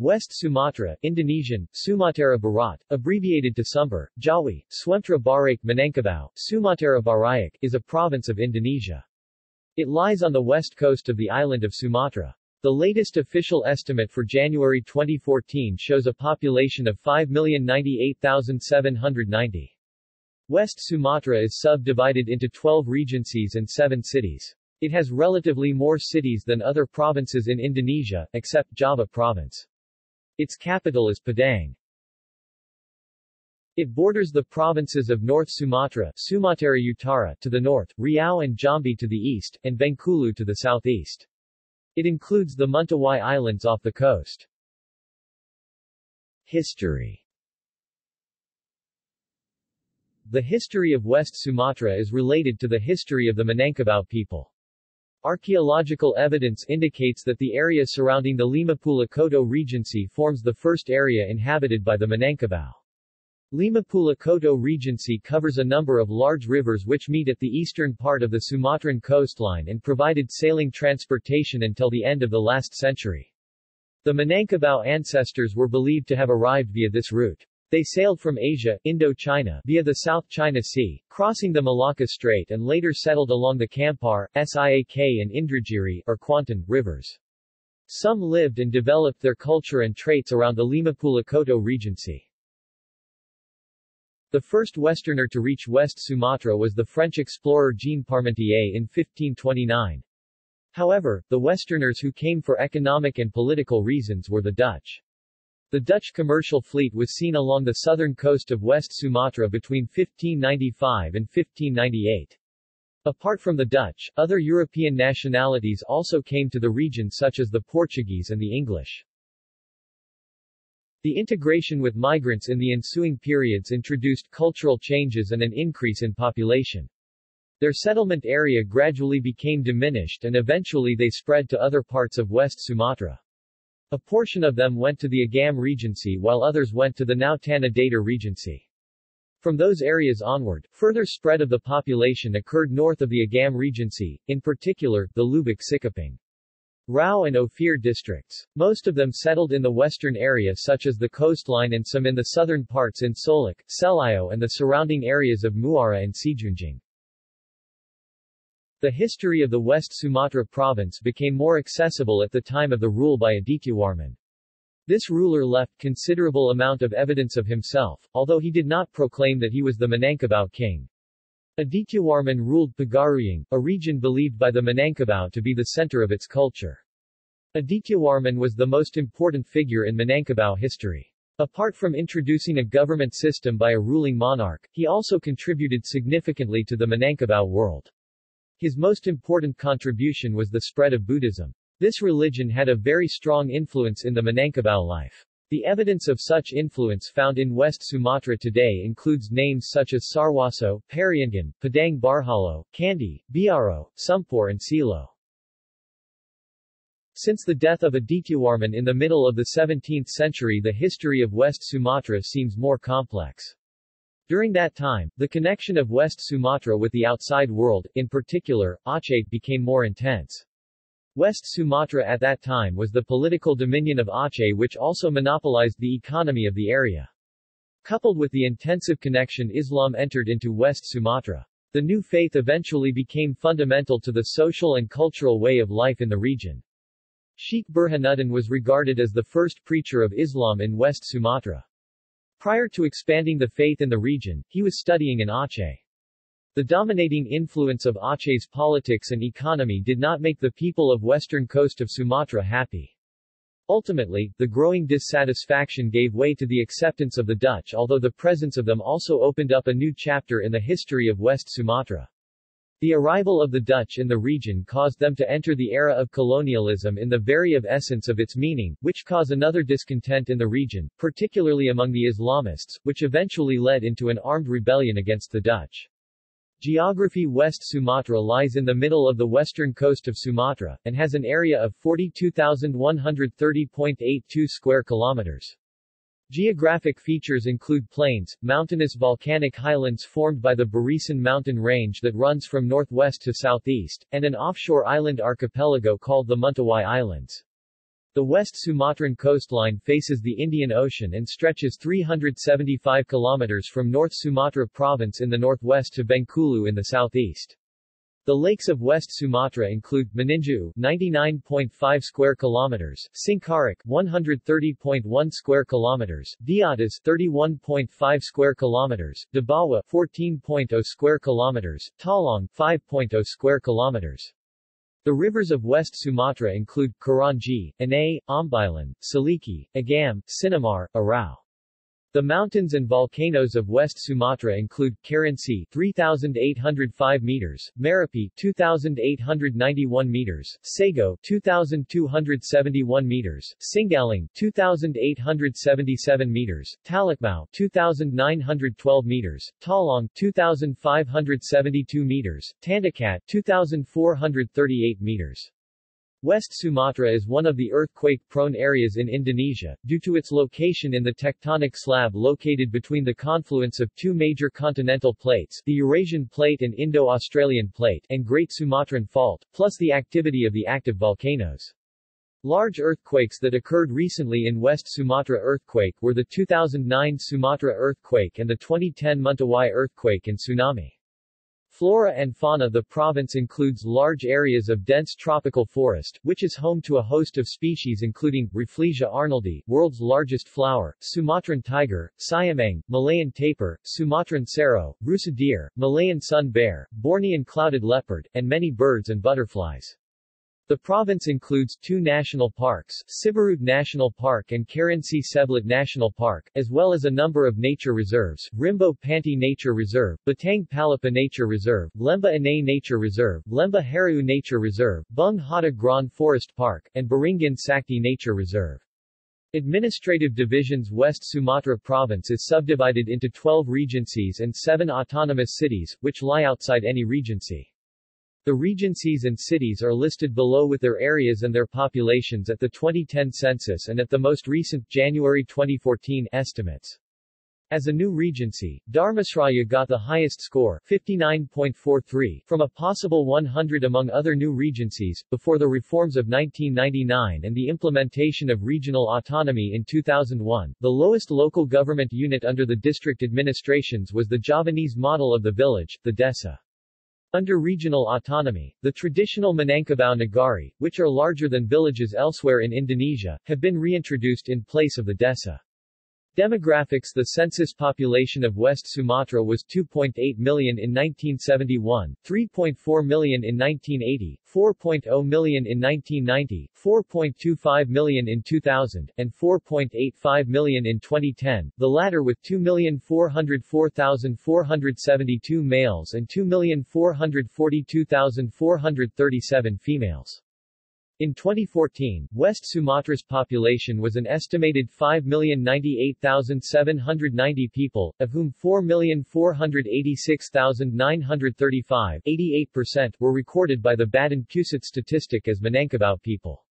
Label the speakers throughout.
Speaker 1: West Sumatra, Indonesian, Sumatera Barat, abbreviated to Sumbar, Jawi, Sumatera Barat Minangkabau, Sumatera Baraik, is a province of Indonesia. It lies on the west coast of the island of Sumatra. The latest official estimate for January 2014 shows a population of 5,098,790. West Sumatra is subdivided into 12 regencies and 7 cities. It has relatively more cities than other provinces in Indonesia, except Java province. Its capital is Padang. It borders the provinces of North Sumatra Sumatera Utara to the north, Riau and Jambi to the east, and Bengkulu to the southeast. It includes the Mentawai Islands off the coast. History The history of West Sumatra is related to the history of the Minangkabau people. Archaeological evidence indicates that the area surrounding the Limapuluh Koto Regency forms the first area inhabited by the Minangkabau. Limapuluh Koto Regency covers a number of large rivers which meet at the eastern part of the Sumatran coastline and provided sailing transportation until the end of the last century. The Minangkabau ancestors were believed to have arrived via this route. They sailed from Asia, Indochina, via the South China Sea, crossing the Malacca Strait and later settled along the Kampar, Siak and Indragiri or Kuantan, rivers. Some lived and developed their culture and traits around the Limapuluh Koto Regency. The first Westerner to reach West Sumatra was the French explorer Jean Parmentier in 1529. However, the Westerners who came for economic and political reasons were the Dutch. The Dutch commercial fleet was seen along the southern coast of West Sumatra between 1595 and 1598. Apart from the Dutch, other European nationalities also came to the region such as the Portuguese and the English. The integration with migrants in the ensuing periods introduced cultural changes and an increase in population. Their settlement area gradually became diminished and eventually they spread to other parts of West Sumatra. A portion of them went to the Agam Regency while others went to the now Tanah Datar Regency. From those areas onward, further spread of the population occurred north of the Agam Regency, in particular, the Lubuk Sikaping. Rao and Ophir districts. Most of them settled in the western area such as the coastline and some in the southern parts in Solok, Selayo and the surrounding areas of Muara and Sijunjung. The history of the West Sumatra province became more accessible at the time of the rule by Adityawarman. This ruler left considerable amount of evidence of himself, although he did not proclaim that he was the Minangkabau king. Adityawarman ruled Pagaruyung, a region believed by the Minangkabau to be the center of its culture. Adityawarman was the most important figure in Minangkabau history. Apart from introducing a government system by a ruling monarch, he also contributed significantly to the Minangkabau world. His most important contribution was the spread of Buddhism. This religion had a very strong influence in the Minangkabau life. The evidence of such influence found in West Sumatra today includes names such as Saruaso, Pariangan, Padang Barhalo, Candi, Biaro, Sumpur and Silo. Since the death of Adityawarman in the middle of the 17th century the history of West Sumatra seems more complex. During that time, the connection of West Sumatra with the outside world, in particular, Aceh, became more intense. West Sumatra at that time was the political dominion of Aceh which also monopolized the economy of the area. Coupled with the intensive connection Islam entered into West Sumatra. The new faith eventually became fundamental to the social and cultural way of life in the region. Sheikh Burhanuddin was regarded as the first preacher of Islam in West Sumatra. Prior to expanding the faith in the region, he was studying in Aceh. The dominating influence of Aceh's politics and economy did not make the people of western coast of Sumatra happy. Ultimately, the growing dissatisfaction gave way to the acceptance of the Dutch although the presence of them also opened up a new chapter in the history of West Sumatra. The arrival of the Dutch in the region caused them to enter the era of colonialism in the very of essence of its meaning, which caused another discontent in the region, particularly among the Islamists, which eventually led into an armed rebellion against the Dutch. Geography West Sumatra lies in the middle of the western coast of Sumatra, and has an area of 42,130.82 square kilometers. Geographic features include plains, mountainous volcanic highlands formed by the Barisan mountain range that runs from northwest to southeast, and an offshore island archipelago called the Mentawai Islands. The West Sumatran coastline faces the Indian Ocean and stretches 375 kilometers from North Sumatra province in the northwest to Bengkulu in the southeast. The lakes of West Sumatra include Maninjau 99.5 square kilometers, Singkarak 130.1 square kilometers, Diatas 31.5 square kilometers, Dibawah 14.0 square kilometers, Talang 5.0 square kilometers. The rivers of West Sumatra include Kuranji, Anai, Ombilin, Suliki, Agam, Sinamar, Arau. The mountains and volcanoes of West Sumatra include Kerinci 3,805 meters, Marapi 2,891 meters, Sago 2,271 meters, Singgalang 2,877 meters, Talakmau 2,912 meters, Talang 2,572 meters, Tandikat 2,438 meters. West Sumatra is one of the earthquake-prone areas in Indonesia, due to its location in the tectonic slab located between the confluence of two major continental plates the Eurasian Plate and Indo-Australian Plate and Great Sumatran Fault, plus the activity of the active volcanoes. Large earthquakes that occurred recently in West Sumatra earthquake were the 2009 Sumatra earthquake and the 2010 Mentawai earthquake and tsunami. Flora and fauna The province includes large areas of dense tropical forest, which is home to a host of species including, Rafflesia arnoldi, world's largest flower, Sumatran tiger, Siamang, Malayan tapir, Sumatran serow, rusa deer, Malayan sun bear, Bornean clouded leopard, and many birds and butterflies. The province includes two national parks, Siberut National Park and Kerinci Seblat National Park, as well as a number of nature reserves, Rimbo Panti Nature Reserve, Batang Palapa Nature Reserve, Lembah Anai Nature Reserve, Lembah Harau Nature Reserve, Bung Hatta Gran Forest Park, and Beringin Sakti Nature Reserve. Administrative divisions West Sumatra Province is subdivided into 12 regencies and 7 autonomous cities, which lie outside any regency. The regencies and cities are listed below with their areas and their populations at the 2010 census and at the most recent January 2014 estimates. As a new regency, Dharmasraya got the highest score 59.43 from a possible 100 among other new regencies, before the reforms of 1999 and the implementation of regional autonomy in 2001. The lowest local government unit under the district administrations was the Javanese model of the village, the Desa. Under regional autonomy, the traditional Minangkabau Nagari, which are larger than villages elsewhere in Indonesia, have been reintroduced in place of the desa. Demographics The census population of West Sumatra was 2.8 million in 1971, 3.4 million in 1980, 4.0 million in 1990, 4.25 million in 2000, and 4.85 million in 2010, the latter with 2,404,472 males and 2,442,437 females. In 2014, West Sumatra's population was an estimated 5,098,790 people, of whom 4,486,935 88% were recorded by the Badan Pusat Statistik as Minangkabau people.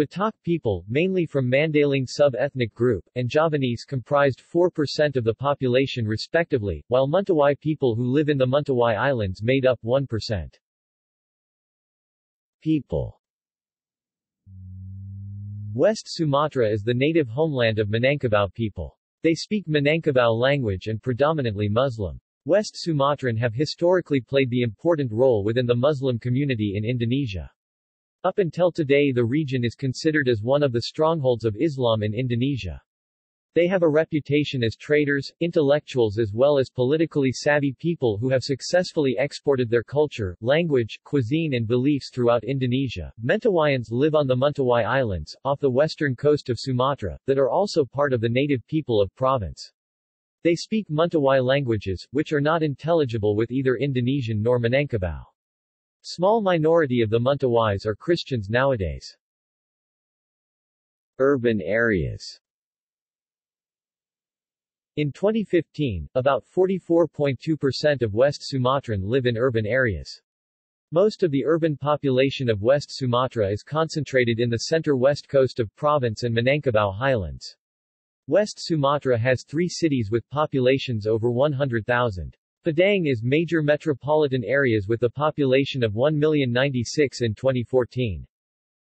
Speaker 1: Batak people, mainly from Mandaling sub-ethnic group, and Javanese comprised 4% of the population respectively, while Mentawai people who live in the Mentawai Islands made up 1%. People West Sumatra is the native homeland of Minangkabau people. They speak Minangkabau language and predominantly Muslim. West Sumatran have historically played the important role within the Muslim community in Indonesia. Up until today the region is considered as one of the strongholds of Islam in Indonesia. They have a reputation as traders, intellectuals as well as politically savvy people who have successfully exported their culture, language, cuisine and beliefs throughout Indonesia. Mentawaians live on the Mentawai Islands, off the western coast of Sumatra, that are also part of the native people of province. They speak Mentawai languages, which are not intelligible with either Indonesian nor Minangkabau. Small minority of the Mentawais are Christians nowadays. Urban areas in 2015, about 44.2% of West Sumatran live in urban areas. Most of the urban population of West Sumatra is concentrated in the center-west coast of province and Minangkabau highlands. West Sumatra has three cities with populations over 100,000. Padang is major metropolitan areas with a population of 1,096 in 2014.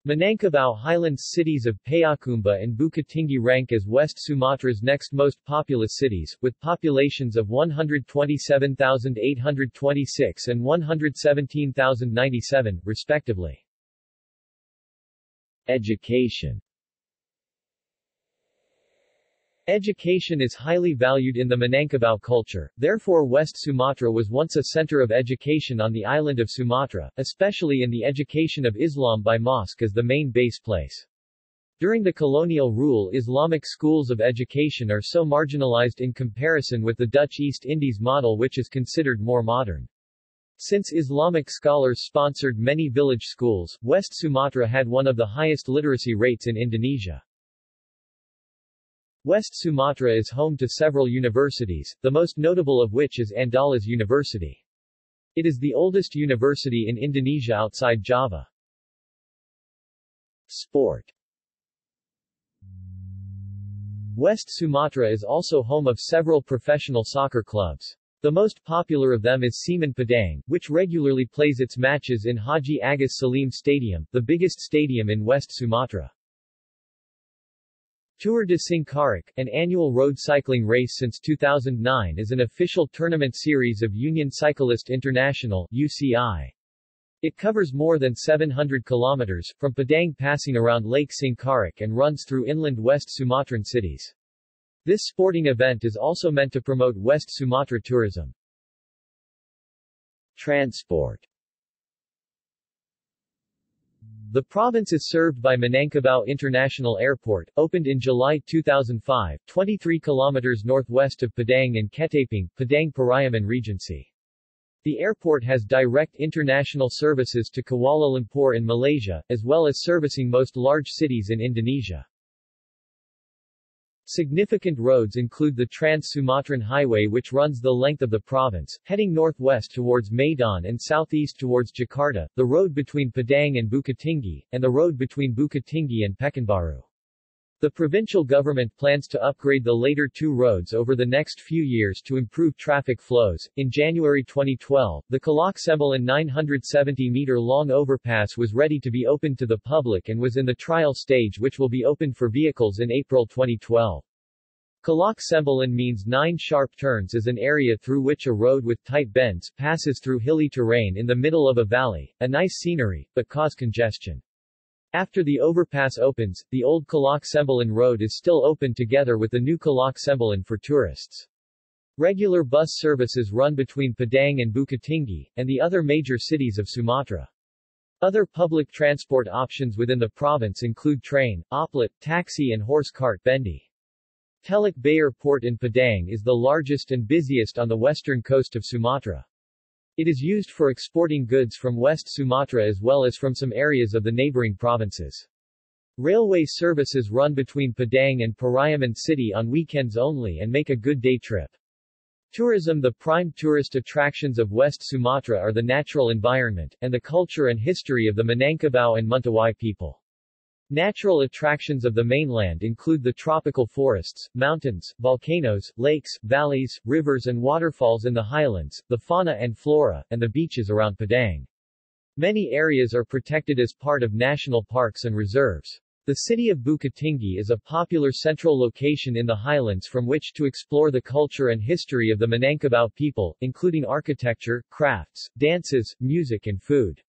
Speaker 1: Minangkabau Highlands cities of Payakumbuh and Bukittinggi rank as West Sumatra's next most populous cities, with populations of 127,826 and 117,097, respectively. Education Education is highly valued in the Minangkabau culture, therefore West Sumatra was once a center of education on the island of Sumatra, especially in the education of Islam by mosque as the main base place. During the colonial rule Islamic schools of education are so marginalized in comparison with the Dutch East Indies model which is considered more modern. Since Islamic scholars sponsored many village schools, West Sumatra had one of the highest literacy rates in Indonesia. West Sumatra is home to several universities, the most notable of which is Andalas University. It is the oldest university in Indonesia outside Java. Sport West Sumatra is also home of several professional soccer clubs. The most popular of them is Semen Padang, which regularly plays its matches in Haji Agus Salim Stadium, the biggest stadium in West Sumatra. Tour de Singkarak, an annual road cycling race since 2009 is an official tournament series of Union Cycliste Internationale UCI. It covers more than 700 kilometers, from Padang passing around Lake Singkarak and runs through inland West Sumatran cities. This sporting event is also meant to promote West Sumatra tourism. Transport the province is served by Minangkabau International Airport, opened in July 2005, 23 kilometers northwest of Padang and Ketaping, Padang Pariaman Regency. The airport has direct international services to Kuala Lumpur in Malaysia, as well as servicing most large cities in Indonesia. Significant roads include the Trans-Sumatran Highway which runs the length of the province, heading northwest towards Medan and southeast towards Jakarta, the road between Padang and Bukittinggi, and the road between Bukittinggi and Pekanbaru. The provincial government plans to upgrade the later two roads over the next few years to improve traffic flows. In January 2012, the Kelok Sembilan 970-meter long overpass was ready to be opened to the public and was in the trial stage which will be opened for vehicles in April 2012. Kelok Sembilan means nine sharp turns is an area through which a road with tight bends passes through hilly terrain in the middle of a valley, a nice scenery, but cause congestion. After the overpass opens, the old Kelok Sembilan Road is still open together with the new Kelok Sembilan for tourists. Regular bus services run between Padang and Bukittinggi, and the other major cities of Sumatra. Other public transport options within the province include train, oplet, taxi and horse cart bendi. Teluk Bayur Port in Padang is the largest and busiest on the western coast of Sumatra. It is used for exporting goods from West Sumatra as well as from some areas of the neighboring provinces. Railway services run between Padang and Pariaman City on weekends only and make a good day trip. Tourism The prime tourist attractions of West Sumatra are the natural environment, and the culture and history of the Minangkabau and Mentawai people. Natural attractions of the mainland include the tropical forests, mountains, volcanoes, lakes, valleys, rivers and waterfalls in the highlands, the fauna and flora, and the beaches around Padang. Many areas are protected as part of national parks and reserves. The city of Bukittinggi is a popular central location in the highlands from which to explore the culture and history of the Minangkabau people, including architecture, crafts, dances, music and food.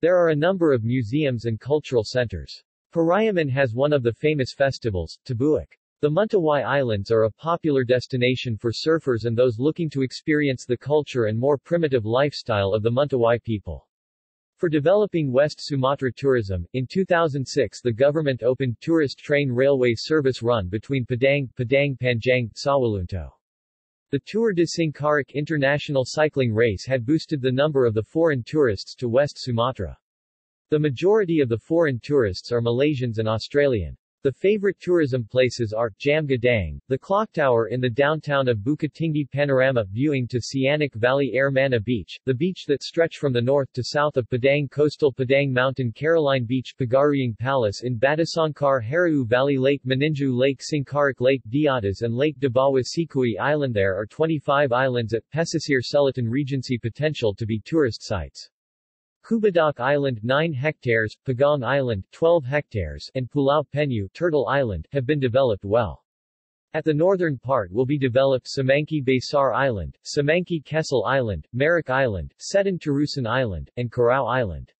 Speaker 1: There are a number of museums and cultural centers. Pariaman has one of the famous festivals, Tabuak. The Mentawai Islands are a popular destination for surfers and those looking to experience the culture and more primitive lifestyle of the Mentawai people. For developing West Sumatra tourism, in 2006 the government opened tourist train railway service run between Padang, Padang Panjang, Sawahlunto. The Tour de Singkarak international cycling race had boosted the number of the foreign tourists to West Sumatra. The majority of the foreign tourists are Malaysians and Australian. The favorite tourism places are, Jam the clock tower in the downtown of Bukittinggi panorama viewing to Sianok Valley Air Manis Beach, the beach that stretch from the north to south of Padang coastal Padang Mountain Caroline Beach Pagaruyung Palace in Batusangkar Harau Valley Lake Maninjau Lake Singkarak Lake Diatas and Lake Dibawah Sikuai Island There are 25 islands at Pesisir Selatan Regency potential to be tourist sites. Kubadak Island 9 hectares, Pagong Island 12 hectares, and Pulau Penyu Turtle Island have been developed well. At the northern part will be developed Semangki Besar Island, Semangki Kecil Island, Merak Island, Setan Terusan Island, and Karao Island.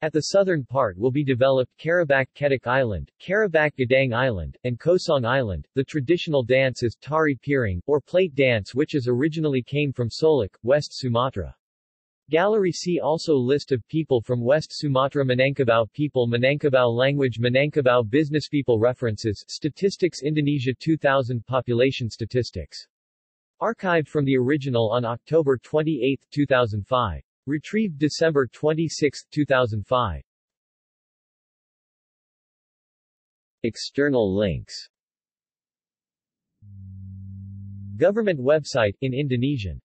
Speaker 1: At the southern part will be developed Karabak Kedak Island, Karabak Gadang Island, and Kosong Island. The traditional dance is Tari Piring, or plate dance which is originally came from Solok, West Sumatra. Gallery See also List of people from West Sumatra Minangkabau People Minangkabau Language Minangkabau business people References Statistics Indonesia 2000 Population Statistics Archived from the original on October 28, 2005. Retrieved December 26, 2005. External links Government website, in Indonesian